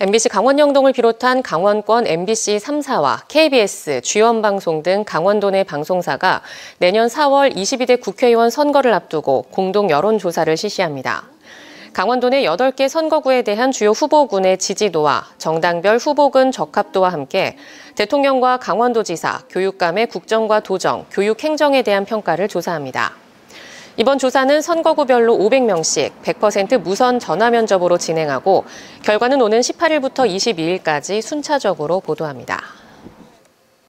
MBC 강원영동을 비롯한 강원권 MBC 3사와 KBS, G원방송 등 강원도 내 방송사가 내년 4월 22대 국회의원 선거를 앞두고 공동 여론조사를 실시합니다. 강원도 내 8개 선거구에 대한 주요 후보군의 지지도와 정당별 후보군 적합도와 함께 대통령과 강원도지사, 교육감의 국정과 도정, 교육행정에 대한 평가를 조사합니다. 이번 조사는 선거구별로 500명씩 100% 무선 전화 면접으로 진행하고 결과는 오는 18일부터 22일까지 순차적으로 보도합니다.